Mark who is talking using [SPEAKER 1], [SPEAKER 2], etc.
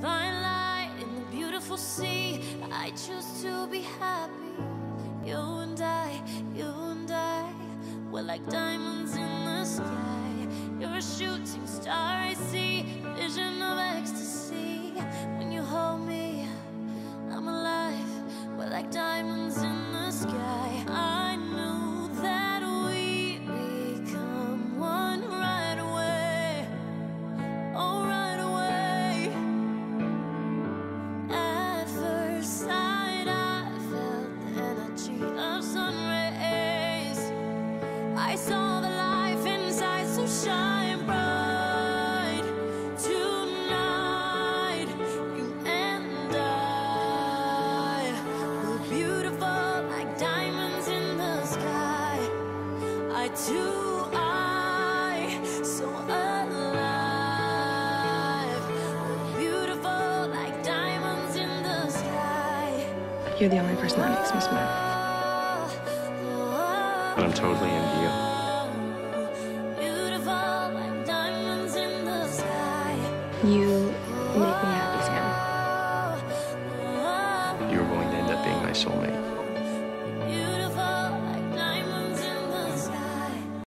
[SPEAKER 1] Fine light in the beautiful sea. I choose to be happy. You and I, you and I, we're like diamonds in the sky. You're a shooting star, I see. Vision of ecstasy. When you hold me, I'm alive. We're like diamonds in the sky. I saw the life inside, so shine bright tonight. You and I were beautiful like diamonds in the sky. I too, I so alive. We're beautiful like diamonds in the sky.
[SPEAKER 2] You're the only person that makes me smile.
[SPEAKER 3] But I'm totally into you.
[SPEAKER 1] Beautiful like diamonds in.
[SPEAKER 2] You make me happy, Sam. Oh, oh, oh.
[SPEAKER 3] You were going to end up being my soulmate.